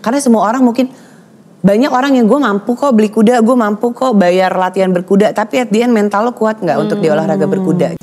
Karena semua orang mungkin banyak orang yang gue mampu kok beli kuda, gue mampu kok bayar latihan berkuda, tapi at the end mental lo kuat nggak untuk di olahraga berkuda?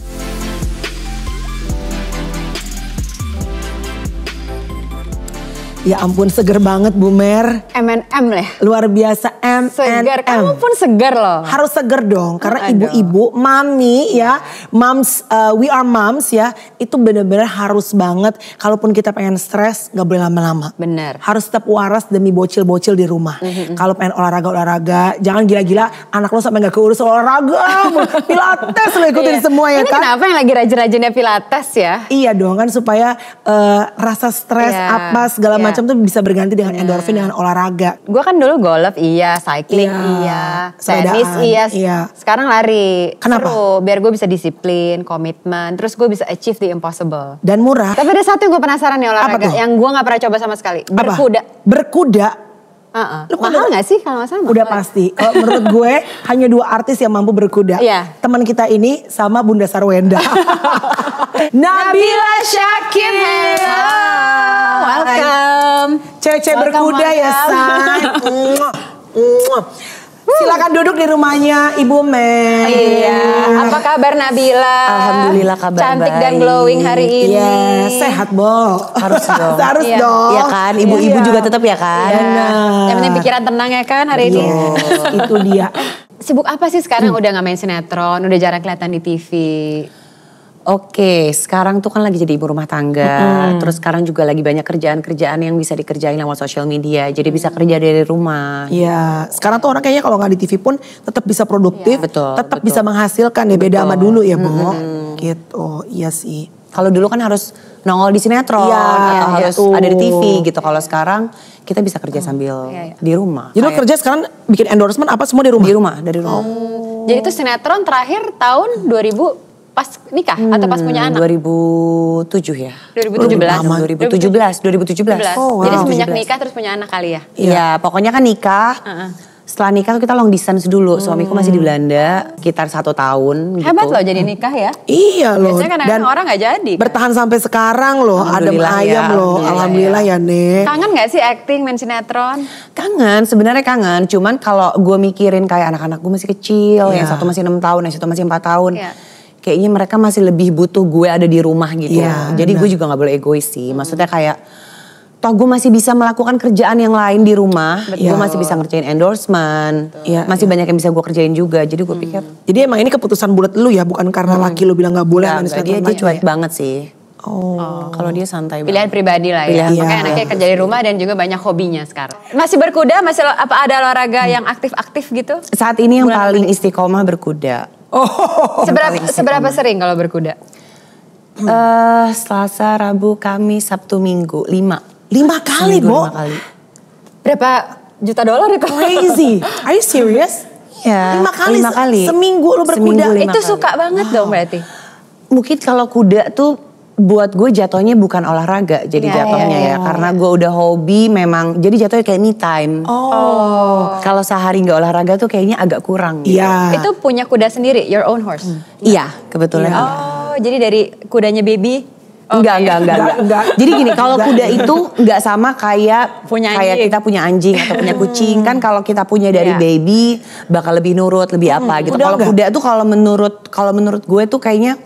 Ya ampun seger banget Bu Mer. M&M lah. Luar biasa M Segar. Kamu pun segar loh. Harus seger dong karena ibu-ibu, mami ya, moms, uh, we are moms ya, itu bener-bener harus banget. Kalaupun kita pengen stres, nggak boleh lama-lama. Bener. Harus tetap waras demi bocil-bocil di rumah. Kalau pengen olahraga-olahraga, jangan gila-gila anak lo sampai nggak keurus olahraga, pilates lo ikutin Iya. semua ya Ini kan. kenapa yang lagi rajin-rajinnya pilates ya? Iya dong kan supaya uh, rasa stres Iya, apa segala iya. macam tuh bisa berganti dengan endorfin dengan olahraga. Gue kan dulu golf iya, cycling Iya, iya, tenis iya. iya. Sekarang lari. Kenapa? Seru, biar gue bisa disiplin, komitmen, terus gue bisa achieve the impossible. Dan murah. Tapi ada satu yang gue penasaran nih olahraga yang gue nggak pernah coba sama sekali. Apa? Berkuda. Lu Mahal nggak sih kalau nggak salah? Udah mahal ya? pasti. Kalau menurut gue hanya dua artis yang mampu berkuda. Iya. Teman kita ini sama Bunda Sarwenda. Nabila Syakib. Hello, welcome. Cewek-cewek berkuda ya, welcome. Mwah, mwah. Silakan duduk di rumahnya Ibu Mel. Iya, apa kabar Nabila? Alhamdulillah kabar Cantik dan baik. glowing hari ini. Iya, sehat, Bo. Harus dong. Harus Iya. dong. Iya kan, ibu-ibu Iya. juga tetap ya kan? Iya. Benar. Yang penting pikiran tenang ya kan hari ini. Yes, itu dia. Sibuk apa sih sekarang udah nggak main sinetron, udah jarang kelihatan di TV. Oke, sekarang tuh kan lagi jadi ibu rumah tangga. Terus sekarang juga lagi banyak kerjaan-kerjaan yang bisa dikerjain lewat sosial media. Jadi bisa kerja dari rumah. Iya, sekarang tuh orang kayaknya kalau nggak di TV pun tetap bisa produktif, Iya, betul, tetap betul. bisa menghasilkan ya beda sama dulu ya, Bu. Gitu, iya sih. Kalau dulu kan harus nongol di sinetron Iya, atau harus betul. ada di TV gitu. Kalau sekarang kita bisa kerja sambil Iya, iya. di rumah. Jadi lo kerja sekarang bikin endorsement apa semua di rumah? di rumah dari rumah. Jadi itu sinetron terakhir tahun 2000 pas nikah atau pas punya Hmm, anak? 2007 ya. 2017. 2017, 2017. Oh, wow. Jadi semenjak 2017. nikah terus punya anak kali ya? Iya, pokoknya kan nikah. Heeh. Setelah nikah tuh kita long distance dulu. Suamiku masih di Belanda, sekitar satu tahun. gitu. Hebat loh jadi nikah ya. Iya loh. Biasanya kadang-kadang orang nggak jadi. kan? bertahan sampai sekarang loh, adem ya, ayam loh. alhamdulillah Alhamdulillah ya, Nek. Kangen gak sih acting main sinetron? Kangen, sebenarnya kangen. Cuman kalau gue mikirin kayak anak-anak gue masih kecil, Iya. yang satu masih enam tahun, yang satu masih empat tahun. Iya. Kayaknya mereka masih lebih butuh gue ada di rumah gitu. Iya, Jadi benar. gue juga nggak boleh egois sih. Maksudnya kayak toh gue masih bisa melakukan kerjaan yang lain di rumah. Gue Betul. masih bisa ngerjain endorsement. Iya, masih banyak yang bisa gue kerjain juga. Jadi gue pikir Jadi emang ini keputusan bulat lu ya, bukan karena laki lu bilang nggak boleh enggak, sinetron dia, dia cuek ya? banget sih. Oh. Kalau dia santai Pilihan banget. pribadi lah ya. Pilihan. Makanya Iya. anaknya kerja di rumah dan juga banyak hobinya sekarang. Masih berkuda, masih apa ada olahraga yang aktif-aktif gitu? Saat ini yang Bulan paling istiqomah berkuda. Oh. seberapa seberapa sering kalau berkuda? Eh, Selasa, Rabu, Kamis, Sabtu, Minggu, lima. Lima kali, Bo. Lima kali. Berapa juta dolar itu? Crazy. Are you serious? Ya, Lima kali, lima kali. seminggu lu berkuda. Seminggu itu kali. suka banget dong berarti. Mungkin kalau kuda tuh buat gue jatuhnya bukan olahraga jadi Iya, jatuhnya iya, ya karena gue udah hobi memang jadi jatuhnya kayak me time. Oh. Kalau sehari nggak olahraga tuh kayaknya agak kurang. gitu. Iya. Itu punya kuda sendiri, your own horse. Iya, kebetulan. iya. Oh, jadi dari kudanya baby. Enggak, enggak, enggak, Enggak, enggak, enggak. Jadi gini, kalau kuda itu enggak sama kayak Punya kayak anjing. kita punya anjing atau punya kucing. Kan kalau kita punya dari Iya. baby bakal lebih nurut, lebih apa gitu. kuda Kalau kuda tuh kalau menurut kalau menurut gue tuh kayaknya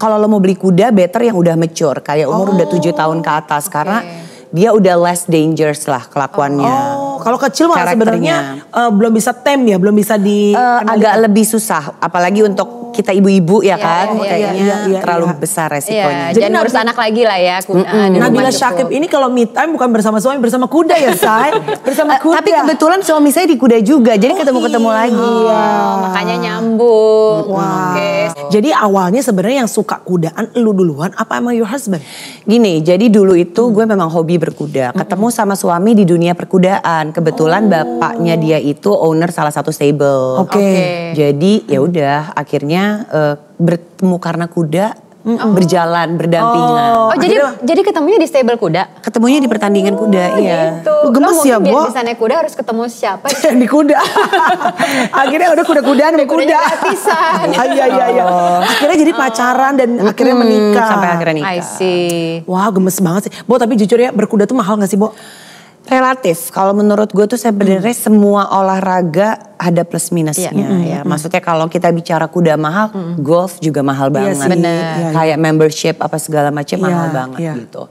kalau lo mau beli kuda better yang udah mature, kayak umur udah tujuh tahun ke atas karena dia udah less dangerous lah kelakuannya. Oh, kalau kecil malah Karakternya. sebenarnya eh, belum bisa tem ya, belum bisa di Eh, agak lebih susah, apalagi untuk kita ibu-ibu ya Iya, kan, iya, iya, kayaknya iya, iya, terlalu iya. besar Iya, resikonya. Jadi jangan ngurus Nabi- anak lagi lah ya kuda. rumah Nabila. Syakib ini kalau me time bukan bersama suami, bersama kuda ya, Say. bersama Eh, kuda. tapi kebetulan suami saya di kuda juga, jadi ketemu-ketemu lagi. Oh, makanya nyambung. Oke. Jadi awalnya sebenarnya yang suka kudaan lu duluan apa emang your husband? Gini, jadi dulu itu gue memang hobi berkuda. Ketemu sama suami di dunia perkudaan. Kebetulan bapaknya dia itu owner salah satu stable. Oke. Oke. Jadi ya udah, akhirnya eh, bertemu karena kuda, berjalan berdampingan. Oh, jadi jadi ketemunya di stable kuda. Ketemunya di pertandingan kuda, iya. Gitu. Lu gemes Lo ya, Bo? biar bisa naik kuda harus ketemu siapa? Di kuda. akhirnya udah kuda-kudaan Kudanya kuda. gratisan. Iya iya iya. Akhirnya jadi pacaran dan akhirnya Hmm, menikah. Sampai akhirnya nikah. I see. Wah gemes banget sih. Bo tapi jujur ya berkuda tuh mahal gak sih Bo? Relatif. Kalau menurut gue tuh sebenarnya semua olahraga ada plus minusnya Iya. ya. Maksudnya kalau kita bicara kuda mahal, golf juga mahal Iya banget. sih, Bener. iya. Kayak membership apa segala macam Iya, mahal banget iya. gitu.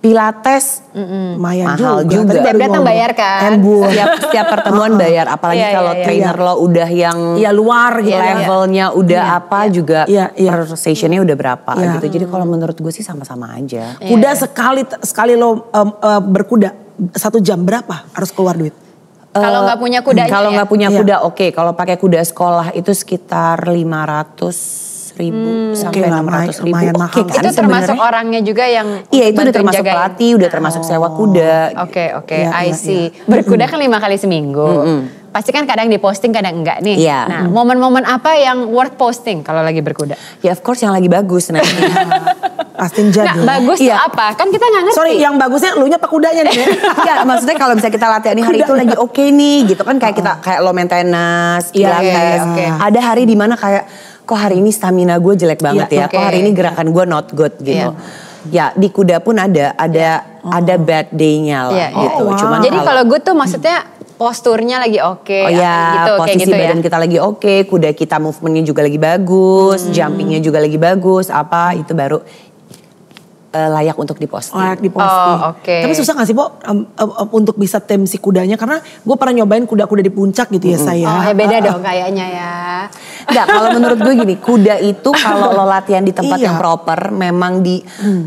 Pilates Lumayan mahal juga. juga. Setiap datang bayar kan? Setiap, setiap pertemuan bayar, apalagi iya, kalau iya. trainer lo udah yang Iya luar gitu. Levelnya udah apa juga Iya, iya. per sessionnya udah berapa Iya. gitu. Jadi kalau menurut gue sih sama-sama aja. Kuda sekali sekali lo em, eh, berkuda satu jam berapa harus keluar duit? Kalau nggak punya kudanya Kalau ya? nggak punya Iya. kuda oke. Kalau pakai kuda sekolah itu sekitar 500 ribu sampai Oke lah, 600 ribu. lumayan Oke mahal. kan itu termasuk sebenarnya? orangnya juga yang Iya itu udah termasuk jagain. pelatih, udah termasuk sewa kuda. Oke oke, Iya, I iya, see. Berkuda kan lima kali seminggu. Pasti kan kadang diposting, kadang enggak nih. Iya. Nah, momen-momen apa yang worth posting kalau lagi berkuda? Ya of course yang lagi bagus nanti. Pastiin Nah, jadi. bagus tuh Iya. apa? Kan kita nggak ngerti. Sorry, yang bagusnya lu nya apa kudanya nih? Iya, maksudnya kalau misalnya kita latihan nih hari itu lagi oke nih gitu kan kayak kita kayak lo main tenis, Iya, pilates. oke, oke. Ada hari di mana kayak kok hari ini stamina gue jelek banget Iya, ya, oke. kok hari ini gerakan gue not good gitu. Ya di kuda pun ada ada ada bad day-nya lah Iya, iya. gitu. Oh, wow. Cuman Jadi kalau good tuh maksudnya posturnya lagi oke, Oh ya, gitu, kayak posisi gitu ya. badan kita lagi oke, kuda kita movementnya juga lagi bagus, jumpingnya juga lagi bagus, apa itu baru eh, layak untuk diposting. Layak diposting. Oh, oke. Tapi susah gak sih, Po, em, em, em, untuk bisa tem si kudanya? Karena gue pernah nyobain kuda-kuda di puncak gitu ya, saya. Oh, ya beda dong kayaknya ya. Enggak, kalau menurut gue gini, kuda itu kalau lo latihan di tempat Iya. yang proper, memang di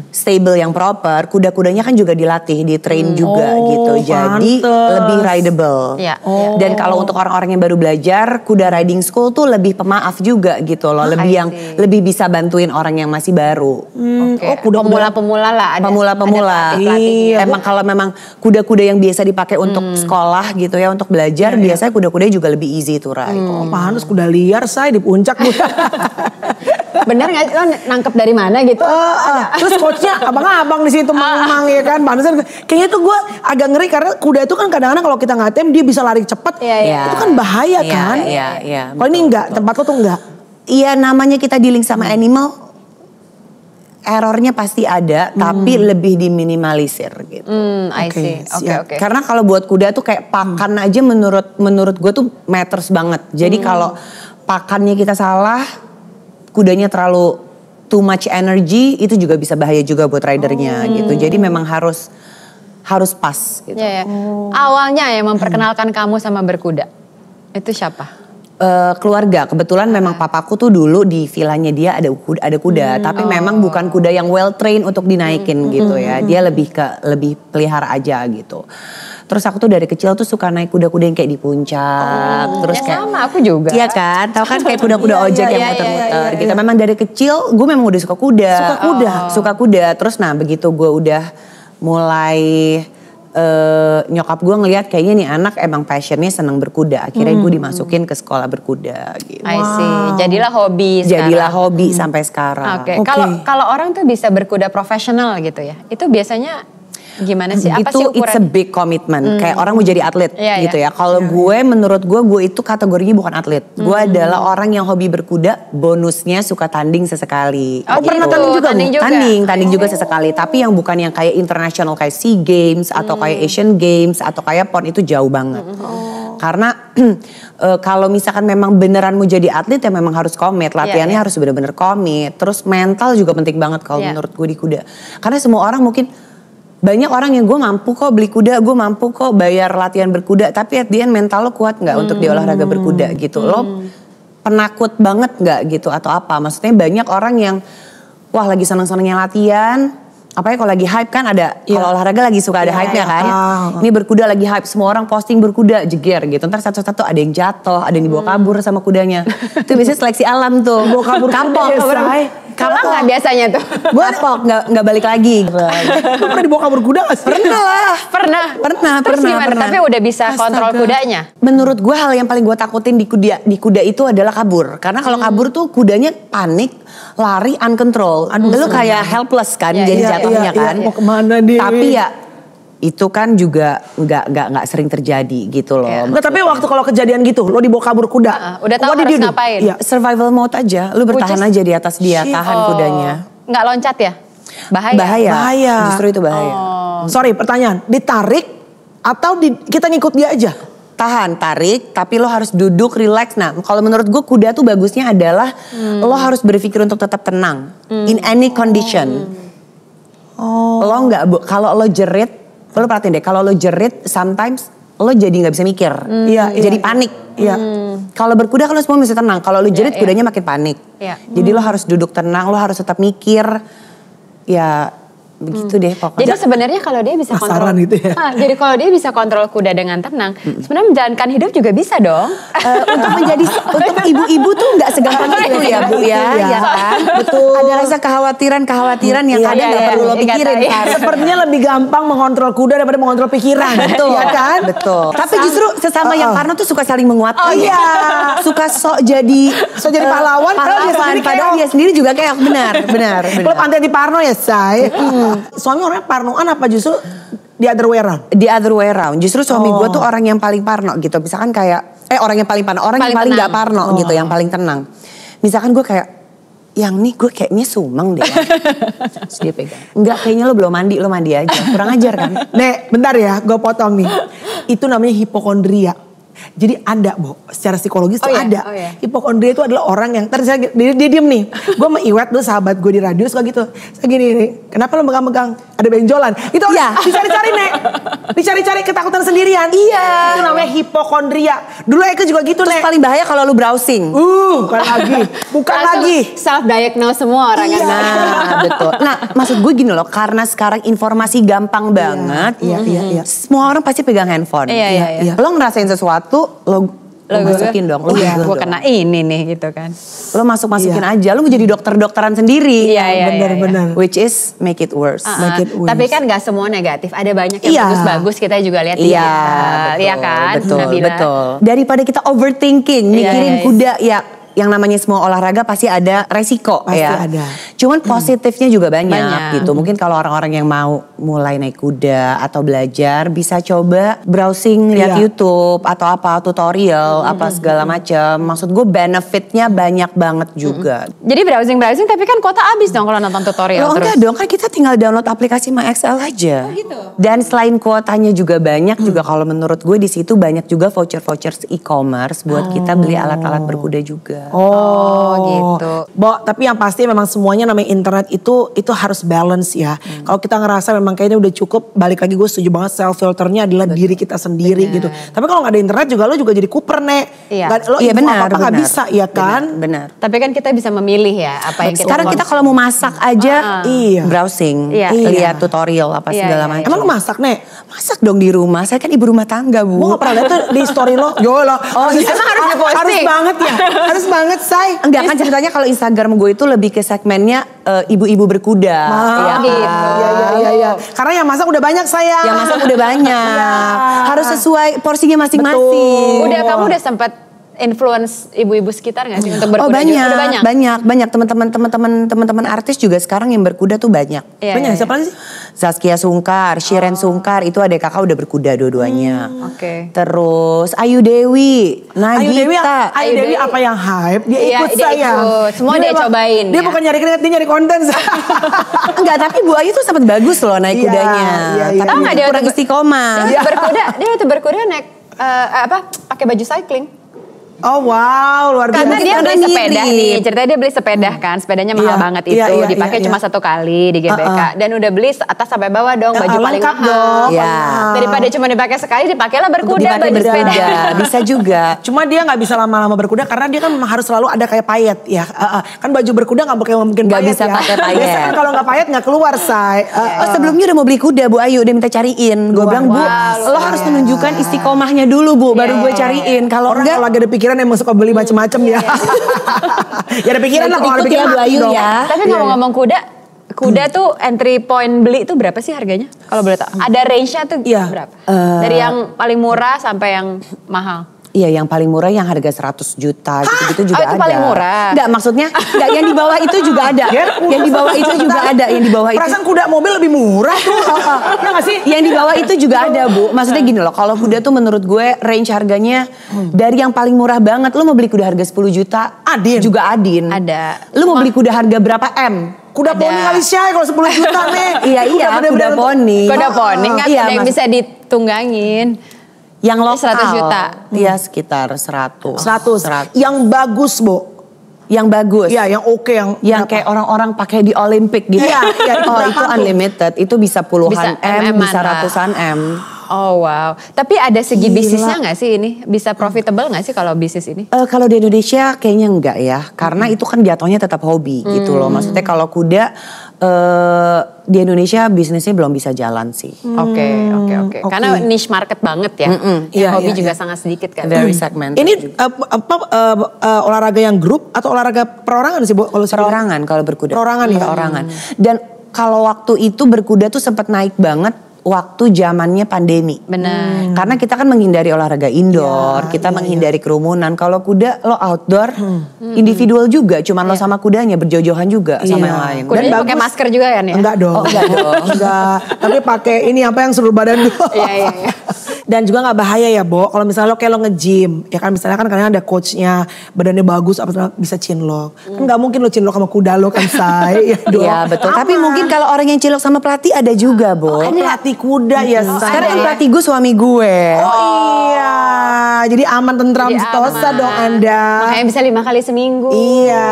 stable yang proper, kuda-kudanya kan juga dilatih, di train juga Oh, gitu. Jadi pantes. lebih rideable. Iya. Dan kalau untuk orang-orang yang baru belajar, kuda riding school tuh lebih pemaaf juga gitu loh, lebih I yang lebih bisa bantuin orang yang masih baru. Hmm, Oke. Oh, kuda-kuda. Pemula-pemula lah. ada- Pemula-pemula. Iya, gitu. Emang kalau memang kuda-kuda yang biasa dipakai untuk sekolah gitu ya, untuk belajar, biasanya kuda-kuda juga lebih easy to ride. Oh, pantes kuda liar, saya di puncak. gue. Bener nggak sih? lo nangkep dari mana gitu? Eh, eh, terus coachnya abang-abang di situ mang-mang ya kan. Pantesan kayaknya tuh gue agak ngeri karena kuda itu kan kadang-kadang kalau kita nggak tem dia bisa lari cepet. Iya, iya. Itu kan bahaya Iya, kan. iya, iya, Kalau ini betul, enggak, tempat lo tuh enggak. Iya namanya kita dealing sama animal, errornya pasti ada, tapi lebih diminimalisir gitu. Hmm, I Oke, see. Oke siap. oke. Karena kalau buat kuda tuh kayak pakan aja menurut menurut gue tuh matters banget. Jadi kalau pakannya kita salah, kudanya terlalu too much energy, itu juga bisa bahaya juga buat ridernya gitu. Jadi memang harus harus pas gitu. Ya, ya. Awalnya yang memperkenalkan kamu sama berkuda itu siapa? Eh, keluarga kebetulan memang papaku tuh dulu di vilanya dia ada kuda, ada kuda tapi memang bukan kuda yang well trained untuk dinaikin gitu ya dia lebih ke lebih pelihara aja gitu terus aku tuh dari kecil tuh suka naik kuda-kuda yang kayak di puncak terus ya kayak sama aku juga. Iya kan, tahu kan kayak kuda-kuda Iya, ojek iya, yang iya, muter-muter iya, gitu. Memang dari kecil gue memang udah suka kuda. Suka kuda? Suka kuda. Terus nah begitu gue udah mulai eh, nyokap gue ngelihat kayaknya nih anak emang passionnya senang berkuda. Akhirnya gue dimasukin ke sekolah berkuda gitu. I see. Jadilah hobi Jadilah sekarang. hobi sampai sekarang. Oke. Oke. Kalau kalau orang tuh bisa berkuda profesional gitu ya. Itu biasanya gimana sih? Apa itu sih it's a big commitment. Kayak orang mau jadi atlet Iya, gitu iya. ya. Kalau gue menurut gue gue itu kategorinya bukan atlet. Gue adalah orang yang hobi berkuda, bonusnya suka tanding sesekali. Oh, pernah gitu. tanding juga, Bu? Tanding juga. Tanding, tanding juga sesekali. Tapi yang bukan yang kayak international kayak SEA Games atau kayak Asian Games atau kayak PON itu jauh banget. Karena eh, kalau misalkan memang beneran mau jadi atlet ya memang harus komit. Latihannya iya. harus bener-bener komit. Terus mental juga penting banget kalau Iya. menurut gue di kuda. Karena semua orang mungkin banyak orang yang gue mampu kok beli kuda, gue mampu kok bayar latihan berkuda. Tapi at the end mental lo kuat nggak untuk di olahraga berkuda gitu. Lo penakut banget nggak gitu atau apa? Maksudnya banyak orang yang wah lagi seneng-senengnya latihan. Apalagi kalau lagi hype kan ada, kalau olahraga lagi suka ada Iya, hype-nya iya. kan. Ah. Ini berkuda lagi hype, semua orang posting berkuda, jeger gitu. Ntar satu-satu ada yang jatuh, ada yang dibawa kabur sama kudanya. Itu biasanya seleksi alam tuh. Bawa kabur kapok, ya. Pulang nggak biasanya tuh? Gue kapok, nggak nggak balik lagi. Lo pernah dibawa kabur kuda gak sih? Pernah lah. Pernah. Pernah, Terus pernah, gimana? pernah. Tapi udah bisa kontrol Astaga. kudanya. Menurut gue hal yang paling gue takutin di kuda di kuda itu adalah kabur. Karena kalau Hmm. kabur tuh kudanya panik, lari uncontrol. Lu kayak helpless kan, Iya, jadi iya, jatuhnya iya, kan. iya. Mau ke mana dia? Tapi ya itu kan juga nggak nggak nggak sering terjadi gitu loh. Iya. Enggak, tapi waktu kalau kejadian gitu, lo dibawa kabur kuda. Ah, udah tahu harus ngapain. Iya. Survival mode aja, lu bertahan Which is- aja di atas dia, Shit. tahan Oh. kudanya. Nggak loncat ya? Bahaya. Bahaya. Bahaya. Justru itu bahaya. Oh. Sorry, pertanyaan. Ditarik Atau di- kita ngikut dia aja? Tahan tarik tapi lo harus duduk relax. Nah kalau menurut gue kuda tuh bagusnya adalah lo harus berpikir untuk tetap tenang in any condition. Lo nggak bo- kalau lo jerit lo perhatiin deh kalau lo jerit sometimes lo jadi nggak bisa mikir. Iya, iya, jadi iya. panik. Iya. kalau berkuda kan lo semua bisa tenang kalau lo jerit iya. kudanya makin panik. Iya. jadi lo harus duduk tenang lo harus tetap mikir. Ya begitu deh pokoknya Jadi sebenarnya kalau dia bisa kontrol, gitu ya. Ah, jadi kalau dia bisa kontrol kuda dengan tenang, sebenarnya menjalankan hidup juga bisa dong. Eh, untuk menjadi untuk ibu-ibu tuh nggak segampang itu ya bu ya, Iya. ya kan? Betul. Ada rasa kekhawatiran-kekhawatiran yang Iya, kadang nggak iya, perlu lo iya, pikirin iya. Sepertinya lebih gampang mengontrol kuda daripada mengontrol pikiran. Betul, Iya kan? betul. Tapi justru sesama yang Uh-uh. Parno tuh suka saling menguatkan. Oh, iya. Suka sok jadi Sok jadi eh, pahlawan, padahal dia pahlawan, sendiri padahal keok. dia sendiri juga kayak benar, benar. Klub anti Parno ya, say. Suami orangnya Parnoan apa justru the other way around? The other way around. Justru suami Oh. gue tuh orang yang paling parno gitu. Misalkan kayak eh orang yang paling parno, orang Paling yang paling tenang. gak parno Oh. gitu, yang paling tenang. Misalkan gue kayak yang nih gue kayaknya sumeng deh. Terus dia pegang. Enggak, kayaknya lo belum mandi, lo mandi aja. Kurang ajar kan? Nek, bentar ya, gue potong nih. Itu namanya hipokondria. Jadi ada, Bo. Secara psikologis tuh Oh iya, ada. oh iya. Hipokondria itu adalah orang yang, saya, dia, dia diem nih. Gue sama Iwet dulu sahabat gue di radio suka gitu. Saya gini nih, kenapa lo megang-megang? Ada benjolan. Itu Iya. dicari-cari Nek. Dicari-cari ketakutan sendirian. Iya. Itu namanya hipokondria. Dulu Eka juga gitu, Terus Nek. paling bahaya kalau lo browsing. Uh, bukan lagi. Bukan lagi. Self diagnose semua orang kan. Nah, betul. Nah, maksud gue gini loh, karena sekarang informasi gampang banget. Iya, iya, iya. Semua orang pasti pegang handphone. Iya, iya, iya. Lo ngerasain sesuatu, lo, lo, masukin dong. Lo Iya, gue dong. kena ini nih gitu kan. Lo masuk masukin Iya. aja. Lo mau jadi dokter-dokteran sendiri. Iya, iya, bener, iya, iya. bener. Which is make it worse. Ah, Make it worse. Tapi kan gak semua negatif, ada banyak yang Iya. bagus-bagus kita juga lihat Iya, dia. betul, Iya kan? betul, Nabila? betul. Daripada kita overthinking, Iya, mikirin iya, iya. kuda, ya yang namanya semua olahraga pasti ada resiko Pasti ya. ada. Cuman positifnya juga banyak, Banyak. gitu. Mungkin kalau orang-orang yang mau mulai naik kuda atau belajar bisa coba browsing lihat Iya. YouTube atau apa tutorial apa segala macam. Maksud gue benefitnya banyak banget juga. Jadi browsing-browsing tapi kan kuota habis dong kalau nonton tutorial Loh terus. enggak dong, kan kita tinggal download aplikasi MyXL aja. Dan selain kuotanya juga banyak, juga kalau menurut gue di situ banyak juga voucher-voucher e-commerce buat kita beli alat-alat berkuda juga. Oh, gitu. Bo, tapi yang pasti memang semuanya namanya internet itu itu harus balance ya. Hmm. Kalau kita ngerasa memang kayaknya udah cukup, balik lagi gue setuju banget self filternya adalah diri kita sendiri gitu. Tapi kalau nggak ada internet juga lo juga jadi kuper nek. Iya. Nggak- lo Iya benar, apa nggak benar. bisa ya kan? Benar. benar. Tapi kan kita bisa memilih ya apa yang kita Sekarang kita kalau mau masak aja Iya. browsing, Iya. lihat tutorial apa Iya, segala iya, macam. Emang lo masak nek? masak dong di rumah? Saya kan ibu rumah tangga, Bu. Gue gak pernah lihat tuh di story lo. Yo lo. Oh, iya. Emang harus diposting? Harus banget ya. harus banget say. Enggak kan ceritanya kalau Instagram gue itu lebih ke segmennya eh, ibu-ibu berkuda. Ah, ya gitu. kan? Iya iya iya. iya. Karena yang masak udah banyak saya. Yang masak udah banyak. Harus sesuai porsinya masing-masing. Udah kamu udah sempat influence ibu-ibu sekitar gak sih untuk berkuda Oh juga? banyak, Udah banyak. banyak, banyak teman-teman teman-teman teman-teman artis juga sekarang yang berkuda tuh banyak. Iya, banyak iya, siapa lagi sih? Zaskia Sungkar, Shiren Sungkar itu adik kakak udah berkuda dua-duanya. Oke. Terus Ayu Dewi, Nagita. Ayu Dewi, Ayu Dewi apa yang hype? Dia Iya, ikut dia saya. ikut. Semua dia memang- cobain, Dia ya. bukan nyari kredit, dia nyari konten. Enggak, tapi Bu Ayu tuh sempat bagus loh naik Iya, kudanya. iya, iya. Tapi Tahu nggak dia kurang istiqomah. Dia berkuda, dia waktu berkuda naik eh, apa? Pakai baju cycling. Oh wow, luar biasa. Karena dia beli sepeda nih, ceritanya dia beli sepeda kan, sepedanya mahal Iya, banget itu, iya, iya, dipakai iya, cuma iya. satu kali di GBK, Uh-uh. dan udah beli atas sampai bawah dong, baju Ah, paling lengkap mahal. dong, Iya. mahal. Daripada cuma dipakai sekali, dipakailah berkuda Dipakai baju sepeda. berkuda, bisa juga. Cuma dia nggak bisa lama-lama berkuda karena dia kan memang harus selalu ada kayak payet ya. Uh, uh. Kan baju berkuda nggak mungkin mungkin Nggak payet bisa ya. pakai payet. Biasanya kan kalau nggak payet nggak keluar say. Uh, Oh sebelumnya udah mau beli kuda Bu Ayu udah minta cariin. Gue bilang Bu, lo harus menunjukkan istiqomahnya dulu Bu, baru gue cariin. Kalau Orang enggak, kalau lagi ada pikiran emang suka beli macam-macam ya. ya ada pikiran lah kalau ada pikiran ya, Ayu dong. ya. Tapi ngomong-ngomong kuda, kuda tuh entry point beli tuh berapa sih harganya? Kalau boleh tahu. Ada range-nya tuh Iya. berapa? Dari yang paling murah sampai yang mahal. Iya yang paling murah yang harga 100 juta gitu-gitu Oh, juga itu ada. paling murah. Enggak maksudnya, enggak yang di bawah itu juga ada. Ya, yang di bawah itu juga ada, yang di bawah itu. Perasaan kuda mobil lebih murah tuh. Ya nggak sih? Yang di bawah itu juga ada bu. Maksudnya gini loh, kalau kuda tuh menurut gue range harganya dari yang paling murah banget. Lu mau beli kuda harga 10 juta, Adin. juga adin. Ada. Lu mau beli kuda harga berapa M? Kuda Ada. poni kali Syai kalau 10 juta nih. Iya iya, kuda untuk- poni. Kuda poni nggak Iya, ada yang bisa ditunggangin. Yang lokal. 100 juta. Iya sekitar 100. 100. Yang bagus, Bu. Yang bagus. Iya, yang oke yang Yang kayak orang-orang pakai di Olimpik gitu. Iya, itu oh itu unlimited. Itu bisa puluhan Bisa M, MM-an bisa ratusan M. Oh wow. Tapi ada segi Gila. bisnisnya nggak sih ini? Bisa profitable nggak sih kalau bisnis ini? Eh, kalau di Indonesia kayaknya enggak ya, karena itu kan jatuhnya tetap hobi gitu loh. Maksudnya kalau kuda eh, di Indonesia bisnisnya belum bisa jalan sih. Oke, oke, oke. oke. Karena niche market banget ya. Mm-mm. Yang Iya, hobi iya, juga iya. sangat sedikit kan. Very segmented. Ini eh, apa eh, eh, olahraga yang grup atau olahraga perorangan sih, Bu? Kalau perorangan kalau berkuda. Perorangan ya? Perorangan. Dan kalau waktu itu berkuda tuh sempat naik banget waktu zamannya pandemi. Benar. Karena kita kan menghindari olahraga indoor, kita menghindari kerumunan. Kalau kuda lo outdoor, individual juga, cuman lo sama kudanya berjojohan juga sama Iya. yang lain. Kudanya Dan pakai masker juga kan ya? Enggak dong. Oh, enggak dong. Enggak. Tapi pakai ini apa yang seluruh badan dulu. Iya, iya, iya. Dan juga nggak bahaya ya, Bo. Kalau misalnya lo kayak lo nge-gym, ya kan misalnya kan kadang ada coachnya, badannya bagus, apa bisa chinlock. Kan nggak mungkin lo chinlock sama kuda lo kan, say. ya dong. Iya betul. Tapi Aman. mungkin kalau orang yang cilok sama pelatih ada juga, Bo. Oh, pelatih kuda ya, say. Sekarang kan ada ya? pelatih gue suami gue. Oh iya, jadi aman tentram Jadi aman. dong Anda. Makanya bisa lima kali seminggu. Iya,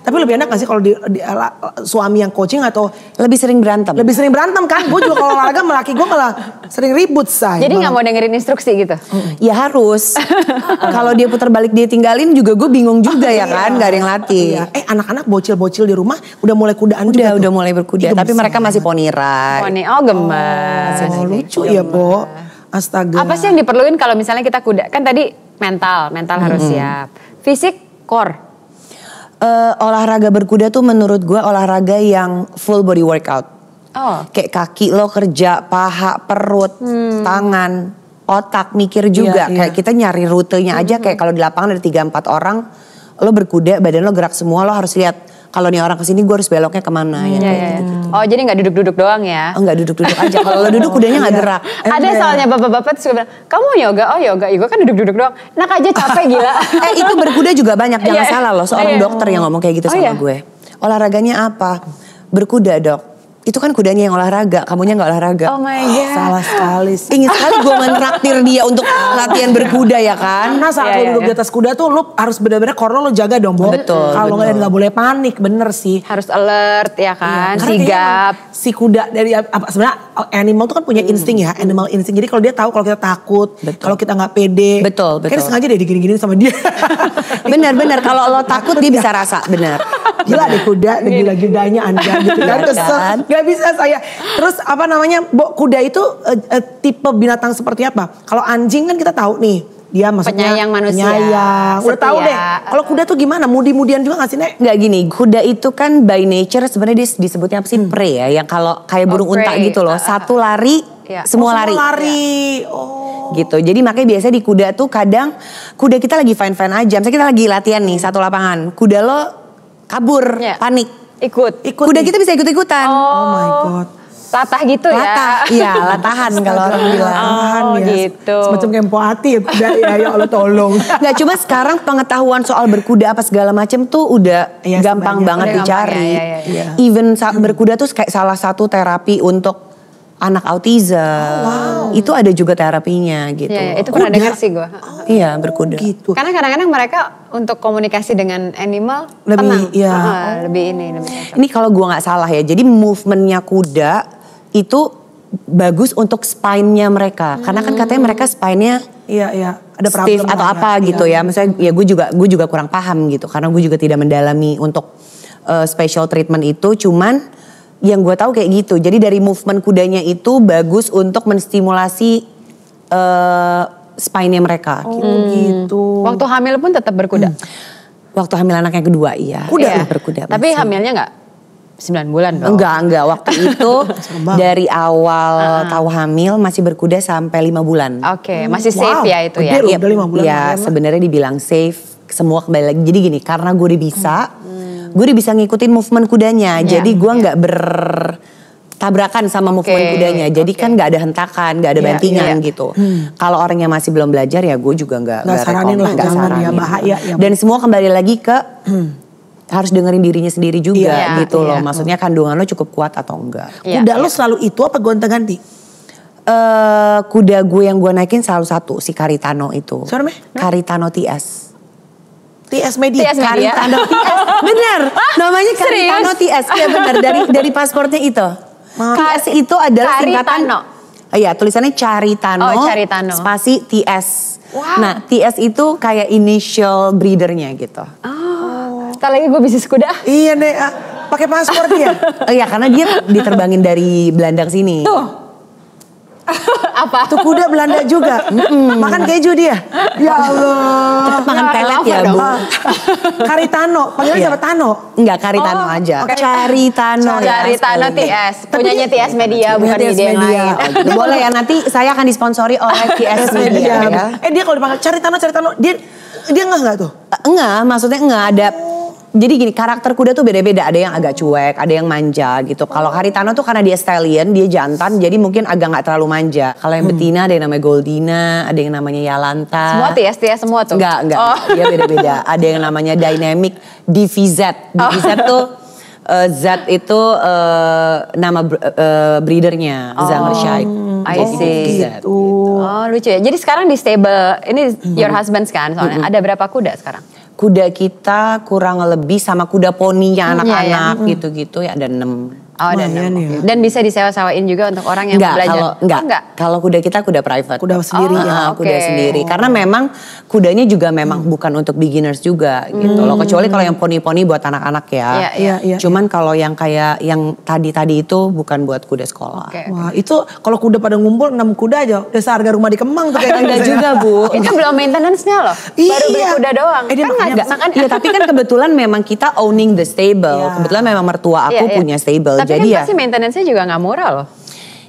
tapi lebih enak gak sih kalau di, di- ala- suami yang coaching atau Lebih sering berantem. lebih sering berantem kan? Gue juga kalau olahraga sama laki gue malah sering ribut say. Jadi nggak mau dengerin instruksi gitu. Ya harus. Kalau dia putar balik dia tinggalin juga gue bingung juga ya kan, gak ada yang latih. Iya. Eh anak-anak bocil-bocil di rumah udah mulai kudaan juga Udah tuh? udah mulai berkuda, Ih, tapi gemes mereka masih poni Oh, nih, oh gemes. Oh, lucu ya, Bo. Astaga. Apa sih yang diperluin kalau misalnya kita kuda? Kan tadi mental, mental harus siap. Fisik, core. Eh, olahraga berkuda tuh menurut gue olahraga yang full body workout. Oh, Kayak kaki lo kerja, paha, perut, tangan, otak mikir juga. Iya, Kayak iya. kita nyari rutenya aja kayak kalau di lapangan ada 3 4 orang, lo berkuda, badan lo gerak semua, lo harus lihat kalau nih orang ke sini gue harus beloknya ke mana ya Iya, kayak iya. gitu. Oh, jadi nggak duduk-duduk doang ya? Oh enggak duduk-duduk aja. Kalau lo duduk kudanya nggak gerak. Ada soalnya bapak-bapak tuh suka bilang, kamu yoga? Oh yoga, yoga kan duduk-duduk doang. Enak aja capek gila. eh itu berkuda juga banyak jangan Iya. salah loh seorang Iya. dokter yang ngomong kayak gitu Oh, sama iya? gue olahraganya apa berkuda dok itu kan kudanya yang olahraga kamunya nggak olahraga Oh my god. Salah sekali sih. ingin sekali gue menraktir dia untuk latihan berkuda ya kan Karena saat Iya, lo iya, duduk iya. di atas kuda tuh lo harus benar-benar korno lo jaga dong, Bo. Betul, Kalau nggak nggak boleh panik, bener sih. Harus alert ya kan, Karena kayaknya sigap. Si kuda dari apa sebenarnya animal tuh kan punya insting ya, animal insting. Jadi kalau dia tahu kalau kita takut, kalau kita nggak pede, Betul, Kayaknya betul. sengaja deh digini-gini sama dia. benar-benar kalau lo takut dia bisa rasa benar Gila deh kuda, gila-gilanya anda gitu kan. Kesel. kan? Gak bisa saya. Terus apa namanya, Bo, kuda itu eh, eh, tipe binatang seperti apa? Kalau anjing kan kita tahu nih, dia maksudnya Penyayang manusia, penyayang. Udah tahu deh. Kalau kuda tuh gimana? Mudi-mudian juga gak sih, Nek? nggak gini kuda itu kan by nature sebenarnya disebutnya apa sih prey ya yang kalau kayak burung Oh, unta gitu loh Ah, ah, satu lari Iya. semua Oh, lari lari. Oh. gitu. Jadi makanya biasanya di kuda tuh kadang kuda kita lagi fine fine aja. Misalnya kita lagi latihan nih satu lapangan, kuda lo kabur, Iya. panik. Ikut. Ikut kuda kita bisa ikut ikutan. Oh my god. Latah gitu ya. Latah, iya latahan kalau orang bilang. Oh, ya. gitu. Semacam kayak hati ya kuda ya, ya Allah tolong. Nggak cuma sekarang pengetahuan soal berkuda apa segala macam tuh udah Iya, gampang sebanyak. banget Udah gampang, dicari. ya, ya, ya. Even saat berkuda tuh kayak salah satu terapi untuk anak autism. Itu ada juga terapinya gitu. Iya, iya, itu pernah Kuda? dengar sih gue. Iya berkuda. gitu. Karena kadang-kadang mereka untuk komunikasi dengan animal Lebih, tenang. iya. Ah, lebih ini, lebih cocok. Ini kalau gua nggak salah ya, jadi movementnya kuda itu bagus untuk spine-nya mereka. Karena kan katanya mereka spine-nya Iya, iya. Ada problem atau apa ya. gitu Iya. ya. Misalnya ya gue juga gue juga kurang paham gitu karena gue juga tidak mendalami untuk uh, special treatment itu. Cuman yang gue tahu kayak gitu. Jadi dari movement kudanya itu bagus untuk menstimulasi uh, spine-nya mereka. gitu. Oh gitu. Waktu hamil pun tetap berkuda. Waktu hamil anak yang kedua iya. Kuda Iya, berkuda. Tapi masih. hamilnya nggak 9 bulan dong. Enggak, enggak. Waktu itu dari awal tahu hamil masih berkuda sampai lima bulan. Oke, masih Wow, safe ya itu ya. Iya, udah lima bulan Iya, sebenarnya dibilang safe. Semua kembali lagi. Jadi gini, karena gue udah bisa, gue udah bisa ngikutin movement kudanya. Iya, Jadi gue nggak bertabrakan sama movement Oke, kudanya. Jadi oke. kan nggak ada hentakan, nggak ada Iya, bantingan iya. gitu. Kalau orang yang masih belum belajar ya gue juga nggak Nggak saranin lah, nggak jangan ya, saranin. bahaya ya. Dan semua kembali lagi ke harus dengerin dirinya sendiri juga Iya, gitu loh. iya. Maksudnya kandungan lo cukup kuat atau enggak. Iya, Kuda lo iya. selalu itu apa gonta-ganti? eh kuda gue yang gue naikin selalu satu si Karitano itu. Namanya? Karitano TS. TS Media. TS Media. Karitano TS. Bener. Namanya Karitano? TS. Iya bener dari dari pasportnya itu. TS itu adalah singkatan. Karitano. Oh iya tulisannya Caritano. Oh, Caritano. Spasi TS. Wow. Nah TS itu kayak initial breedernya gitu. Oh. Ntar lagi gue bisnis kuda. Iya ah, pakai paspor dia. Oh iya karena dia diterbangin dari Belanda ke sini. Tuh. Apa? Tuh kuda Belanda juga. Makan keju dia. Ya Allah. Tetap makan Ya, pelet ya bu. Ah, Karitano, panggilnya Iya. siapa Tano? Enggak Karitano Oh, aja. oke. Caritano ya. Dari Tano spellingnya. TS. Punyanya TS Media, bukan TS Media. lain. Oh. Boleh ya nanti saya akan disponsori oleh TS Media ya. Eh dia kalau dipanggil cari Tano, cari Tano, dia dia nggak nggak tuh? Enggak, maksudnya enggak ada. Jadi gini, karakter kuda tuh beda-beda. Ada yang agak cuek, ada yang manja gitu. Kalau Haritano tuh karena dia stallion, dia jantan, jadi mungkin agak nggak terlalu manja. Kalau yang betina ada yang namanya Goldina, ada yang namanya Yalanta. Semua TS, TS semua tuh? Enggak, enggak. Oh. Dia beda-beda. Ada yang namanya dynamic DVZ. DVZ tuh eh, Z itu eh, nama eh, breedernya, Zanger Shaik. I see. DVZ. Oh lucu ya. Jadi sekarang di stable, ini your husband kan soalnya. Ada berapa kuda sekarang? Kuda kita kurang lebih sama kuda poninya Hmm, iya, anak-anak gitu-gitu ya ada enam. Oh, dan, ya. dan bisa disewa-sewain juga untuk orang yang Enggak, belajar. kalau enggak, Oh, enggak. kalau kuda kita kuda private. Kuda sendiri Ah, ya. ah, kuda sendiri. Karena memang kudanya juga memang bukan untuk beginners juga gitu loh. Kecuali kalau yang poni-poni buat anak-anak ya. Hmm. Iya, iya. Iya, Cuman kalau yang kayak yang tadi-tadi itu bukan buat kuda sekolah. Oke. Wah itu kalau kuda pada ngumpul 6 kuda aja udah seharga rumah di Kemang tuh kayaknya. Enggak juga bu. Itu belum maintenance-nya loh. Iya. Baru beli kuda doang. Eh, kan makanya- enggak, makan. Iya tapi kan kebetulan memang kita owning the stable. Iya. Kebetulan memang mertua aku Iya, iya. punya stable. Tapi Jadi kan ya. pasti maintenance-nya juga nggak murah loh.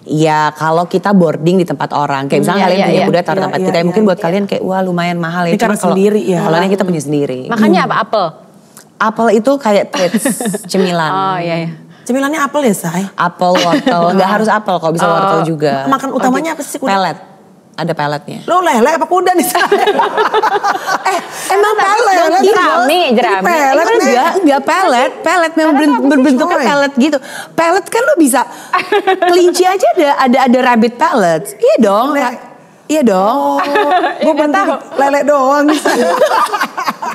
Ya kalau kita boarding di tempat orang, kayak misalnya Iya, kalian iya, punya iya. kuda taruh Iya, tempat iya, kita, ya iya, mungkin buat iya. kalian kayak wah lumayan mahal ya. Ini karena Cuman kalau sendiri, ya. Kalau ini kita punya sendiri. Makanya apa apel? Apel itu kayak treats cemilan. Oh iya iya. Cemilannya apel ya say? Apel, wortel, nggak harus apel kalau bisa Oh. wortel juga. Makan utamanya apa sih kuda? Pelet, ada peletnya. Lo lele apa kuda nih eh emang pelet? jerami, jerami. Ini Pelet nih. Enggak, enggak pelet, pelet memang Pelet ber- berbentuknya coy? pelet gitu. Pelet kan lo bisa kelinci aja ada ada ada rabbit pellet. Iya dong. Iya dong. Gue berhenti lele doang.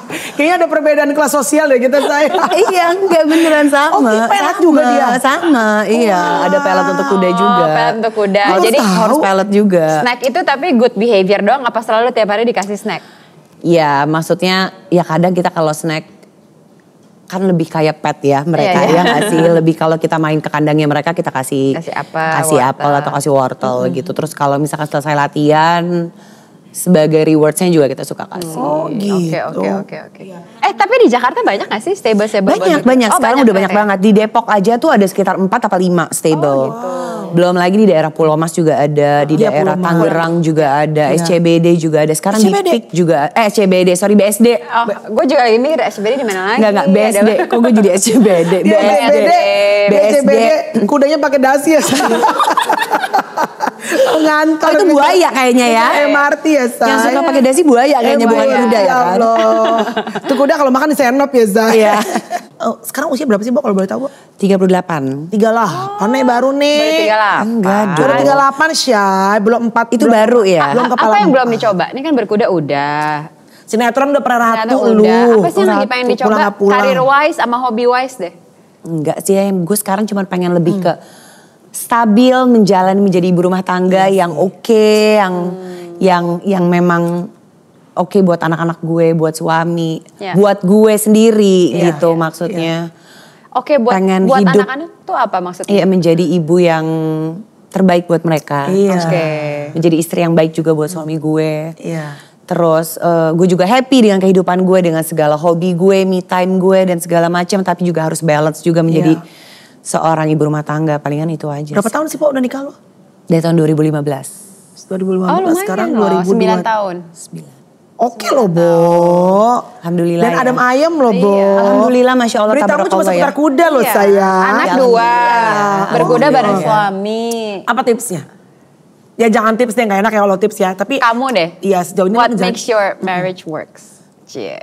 Kayaknya ada perbedaan kelas sosial ya kita say. iya, enggak beneran sama. Oh, pelet Sama, juga dia? Sama, iya. Ada pelet untuk kuda juga. Oh, pelet untuk kuda. Jadi Jadi harus tahu. pelet juga. Snack itu tapi good behavior doang apa selalu tiap hari dikasih snack? Ya, maksudnya ya kadang kita kalau snack kan lebih kayak pet ya Iya, mereka iya. ya nggak sih lebih kalau kita main ke kandangnya mereka kita kasih Kasih apa, kasih wortel. apel atau kasih wortel gitu terus kalau misalkan selesai latihan sebagai rewardsnya juga kita suka kasih Oh Oke gitu. oke oke oke. Eh tapi di Jakarta banyak gak sih stable stable? Banyak banyak sekarang udah banyak banget di Depok aja tuh ada sekitar 4 apa 5 stable. Belum lagi di daerah Pulau Mas juga ada, di Iya, daerah. Tangerang juga ada, Iya. SCBD juga ada. Sekarang SCBD? di PIK juga eh SCBD, sorry BSD. Oh, gue juga mikir SBD di mana lagi? Enggak enggak BSD. Kok gue jadi SCBD? Dia BSD, BSD. BSD, kudanya pakai dasi ya say. Ngantor. Oh, itu buaya kayaknya ya. MRT ya say. Yang suka pakai dasi buaya kayaknya bukan buaya. kuda ya Ya kan. Allah. Itu kuda kalau makan di senop ya Zai. Iya. Oh, sekarang usia berapa sih Bo kalau boleh tahu Bo? 38. Tiga lah. Ane baru Baru nih. 38. Enggak Baru dong. tiga delapan Syai. Belum empat. Itu belum- baru ya? Belum Apa kepala yang belum dicoba? Ini kan berkuda udah. Sinetron udah pernah ratu lu. udah. Apa sih yang lagi pengen dicoba? Karir wise sama hobi wise deh. Enggak sih, gue sekarang cuma pengen lebih Hmm. ke stabil menjalani menjadi ibu rumah tangga Iya yang oke, yang yang yang memang oke buat anak-anak gue, buat suami, Iya. buat gue sendiri Iya, gitu iya, maksudnya. Oke buat Pengen buat anak-anak tuh apa maksudnya? Iya menjadi ibu yang terbaik buat mereka. Iya. Oke. Menjadi istri yang baik juga buat suami gue. Iya. Terus eh, gue juga happy dengan kehidupan gue dengan segala hobi gue, me time gue dan segala macam tapi juga harus balance juga menjadi Iya. Seorang ibu rumah tangga. Palingan itu aja. Berapa sih. tahun sih Po udah nikah lo? Dari tahun 2015. 2015 Oh lumayan sekarang loh, 2002. 9 tahun. Oke loh Bo. Alhamdulillah Dan ya. Adam ayam loh Bo. Iya. Alhamdulillah Masya Allah Beritamu cuma ya. seputar kuda loh Iya. saya. Anak Ya, dua. Berkuda Oh, bareng iya. suami. Apa tipsnya? Ya jangan tips deh nggak enak ya kalau tips ya. Tapi Kamu deh. Iya sejauh ini What kan makes your marriage works? Cie.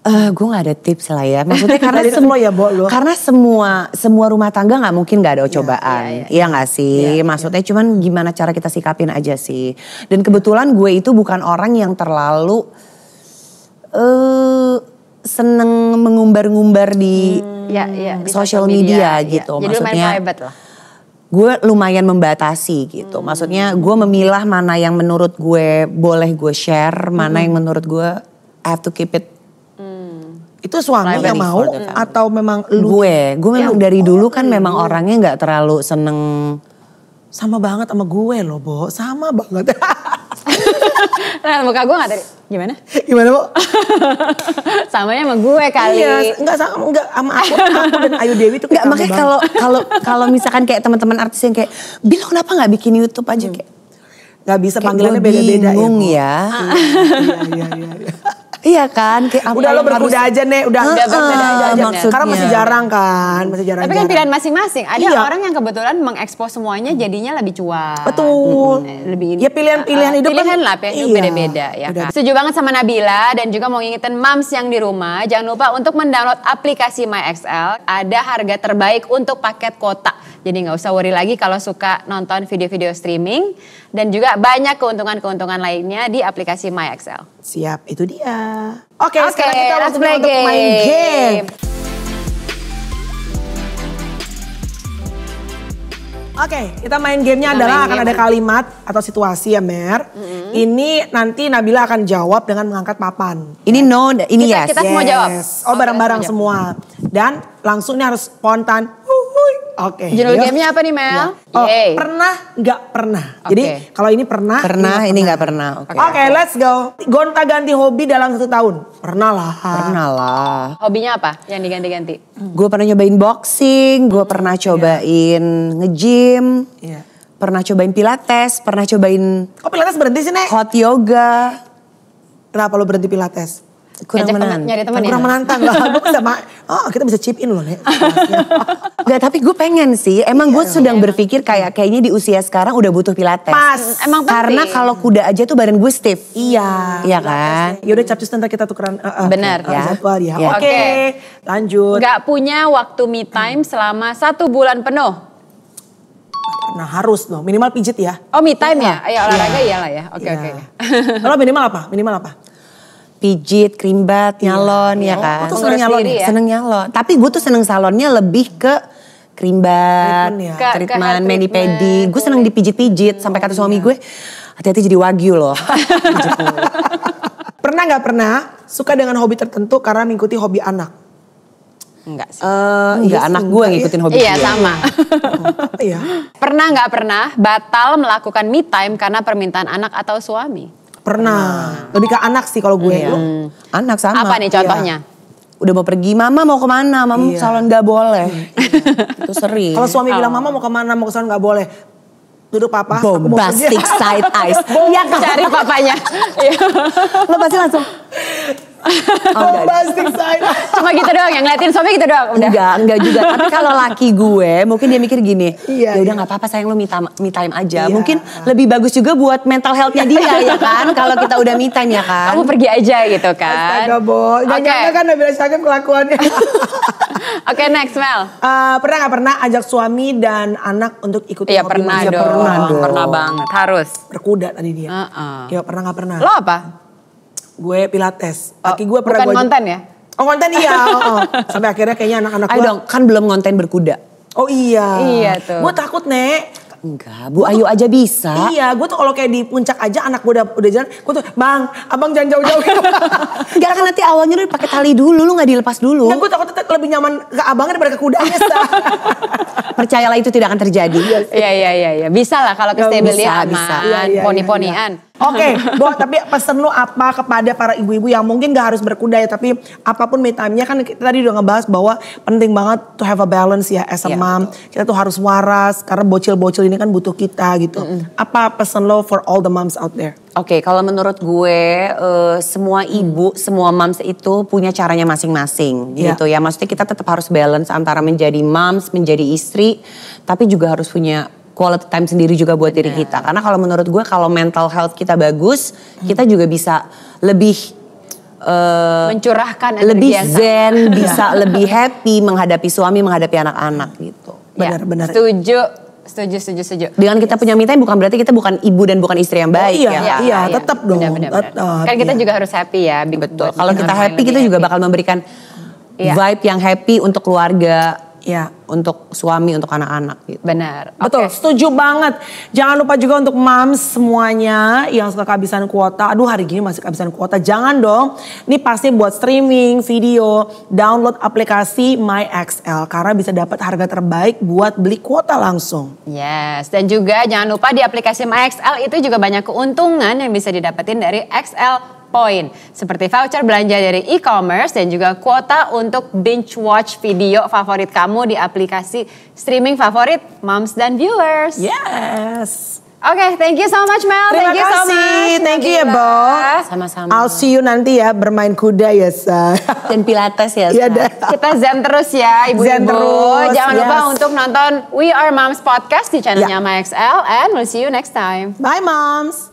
Eh, gue nggak ada tips lah ya. Maksudnya karena semua ya, Bo, lu. Karena semua semua rumah tangga nggak mungkin nggak ada cobaan, iya, iya nggak sih? Maksudnya cuman gimana cara kita sikapin aja sih. Dan kebetulan gue itu bukan orang yang terlalu eh seneng mengumbar-ngumbar di Ya, ya, di social media, iya. gitu. Jadi lumayan Maksudnya private lah. gue lumayan membatasi gitu. Maksudnya gue memilah mana yang menurut gue boleh gue share, mana yang menurut gue I have to keep it Itu suami Private yang mau atau memang lu gue. Gue memang dari dulu kan memang orangnya nggak terlalu seneng sama banget sama gue loh, Bo. Sama banget. Nah, muka gue gak tadi. Gimana? Gimana, Bo? Samanya sama gue kali. Iya, enggak sama enggak sama aku, aku dan Ayu Dewi tuh Nggak kayak makanya kalau kalau kalau misalkan kayak teman-teman artis yang kayak bilang kenapa nggak bikin YouTube aja kayak banget. Nggak bisa kayak panggilannya beda-beda ya. ya. Iya, iya, iya, iya. Iya kan kayak apa Udah lo berkuda harus- aja nih, udah udah berkuda aja. maksudnya. Karena masih jarang kan, masih jarang. Tapi kan pilihan masing-masing. Ada Iya. orang yang kebetulan mengekspos semuanya jadinya lebih cuan. Betul. Mm, Lebih Ya, pilihan-pilihan Uh, hidup kan- Pilihan lah, pilihan hidup iya. beda-beda ya Beda. kan. Setuju banget sama Nabila dan juga mau ngingetin moms yang di rumah, jangan lupa untuk mendownload aplikasi MyXL. Ada harga terbaik untuk paket kota. Jadi nggak usah worry lagi kalau suka nonton video-video streaming dan juga banyak keuntungan-keuntungan lainnya di aplikasi MyXL. Siap, itu dia. Oke, Oke, sekarang kita let's waktunya play untuk main game. game. Oke, kita main gamenya Kita adalah main akan game. ada kalimat atau situasi ya Mer. Ini nanti Nabila akan jawab dengan mengangkat papan. Ini no, ini Kita- yes. kita semua jawab. Oh bareng-bareng semua semua. Dan langsung ini harus spontan. Oke. Judul yuk. gamenya apa nih Mel? Ya. Oh, Yeay. pernah nggak pernah. Jadi Oke. kalau ini pernah. Pernah, ini nggak pernah. Oke. Oke, let's go. Gonta ganti hobi dalam satu tahun. Pernah lah. Pernah lah. Hobinya apa yang diganti-ganti? Gue pernah nyobain boxing, gue pernah cobain nge-gym, Iya. pernah cobain pilates, pernah cobain Kok Pilates berhenti sih, Nek? hot yoga. Kenapa lo berhenti Pilates? Kurang Ngajak temen- menantang. nyari temen Kurang ya? menantang. Lah, gue bisa ma- Oh, kita bisa chip in loh, Nek. Gak, tapi gue pengen sih. Emang gue sedang berpikir kayak kayaknya di usia sekarang udah butuh pilates. Pas. Emang penting. Karena kalau kuda aja tuh badan gue stiff. Iya. Iya kan? Yaudah capcus ntar kita tukeran. uh, uh, Bener, uh, ya. Jadwal ya. Ya. Oke, Oke. lanjut. Nggak punya waktu me time selama satu bulan penuh. Nah harus dong, minimal pijit ya. Oh me time ya? Ya olahraga iyalah ya. Oke Iya. oke. Kalau minimal apa? Minimal apa? Pijit, krimbat, nyalon ya kan. Oh, tuh seneng nyalon ya? Seneng nyalon. Tapi gue tuh seneng salonnya lebih ke krimbat, Treatment ya? Ke- treatment, mani pedi. Gue seneng dipijit-pijit sampai kata suami gue, hati-hati jadi wagyu loh. Pernah nggak pernah suka dengan hobi tertentu karena mengikuti hobi anak? Enggak sih. Eh, Enggak, iya anak gue ngikutin ya. hobi Iya gue. sama. Apa ya? pernah nggak pernah batal melakukan me time karena permintaan anak atau suami? Pernah. Lebih ke anak sih kalau gue. Iya. Lu? Anak sama. Apa nih contohnya? Udah mau pergi, mama mau ke mana? Mama Iya. salon gak boleh. Itu sering. Kalau suami Oh. bilang mama mau ke mana mau ke sana nggak boleh. Duduk papa. aku mau pergi." Bombastic side eyes. Iya kan? Cari papanya. Iya. Lo pasti langsung. Oh, enggak. Cuma gitu doang yang ngeliatin suami gitu doang. Udah. Enggak, enggak juga. Tapi kalau laki gue, mungkin dia mikir gini, Iya, ya udah iya. nggak apa-apa sayang lo me time, me time aja. Iya. Mungkin lebih bagus juga buat mental health-nya dia ya kan. Kalau kita udah me time ya kan. Kamu pergi aja gitu kan. Astaga, Bo. Gak Oke. nyangka kan Nabila Syakib kelakuannya. Oke next Mel. Eh, pernah gak pernah ajak suami dan anak untuk ikut Iya hobi pernah dong. pernah dong. Pernah banget. Harus. Berkuda tadi dia. Heeh. Iya pernah gak pernah. Lo apa? Gue pilates. Oh, Laki gue pernah bukan gue konten ya? Oh konten iya. oh, oh. Sampai akhirnya kayaknya anak-anak gue. kan belum ngonten berkuda. Oh iya. Iya tuh. Gue takut nek. Enggak, Bu Ayu aja bisa. Iya, gue tuh kalau kayak di puncak aja anak gue udah udah jalan, gue tuh bang, abang jangan jauh-jauh. Enggak kan nanti awalnya udah pakai tali dulu, lu nggak dilepas dulu. Enggak, gue takut lebih nyaman ke abangnya daripada ke kudanya. Percayalah itu tidak akan terjadi. Iya iya iya iya. Bisa lah kalau ke stable dia bisa. aman. Iya, iya, Poni-ponian. Oke, Bo, tapi pesan lu apa kepada para ibu-ibu yang mungkin gak harus berkuda ya, tapi apa pun me time-nya kan kita tadi udah ngebahas bahwa penting banget to have a balance ya as a Iya, mom. Kita tuh harus waras karena bocil-bocil ini kan butuh kita gitu. Apa pesan lo for all the moms out there? Oke, kalau menurut gue eh, semua ibu, semua moms itu punya caranya masing-masing Iya. gitu ya. Maksudnya kita tetap harus balance antara menjadi moms, menjadi istri, tapi juga harus punya quality time sendiri juga buat diri kita. Karena kalau menurut gue kalau mental health kita bagus, kita juga bisa lebih eh, Mencurahkan energi lebih yang sama. zen, bisa lebih happy menghadapi suami, menghadapi anak-anak gitu. Benar, Ya, benar. Setuju, setuju, setuju, setuju. Dengan kita punya me time bukan berarti kita bukan ibu dan bukan istri yang baik iya, ya. iya, tetap dong, Benar, benar, benar. tetap, Kan kita iya. juga harus happy ya. Betul. Kalau kita happy kita juga happy. bakal memberikan Iya. vibe yang happy untuk keluarga, Iya. untuk suami, untuk anak-anak gitu. Benar. Betul, setuju banget. Jangan lupa juga untuk moms semuanya yang suka kehabisan kuota. Aduh hari gini masih kehabisan kuota. Jangan dong. Ini pasti buat streaming, video, download aplikasi MyXL. Karena bisa dapat harga terbaik buat beli kuota langsung. Yes, dan juga jangan lupa di aplikasi MyXL itu juga banyak keuntungan yang bisa didapetin dari XL Point. Seperti voucher belanja dari e-commerce dan juga kuota untuk binge watch video favorit kamu di aplikasi streaming favorit moms dan viewers. Yes. Oke, thank you so much Mel. Terima thank you so kasih. much. Thank you ya. Bo. Sama-sama. I'll see you nanti ya bermain kuda ya, Sa. Dan pilates ya. Iya Sa. Kita zen terus ya ibu-ibu. Zen terus, Jangan lupa yes. untuk nonton We Are Moms Podcast di channelnya Ya. MyXL and we'll see you next time. Bye, moms.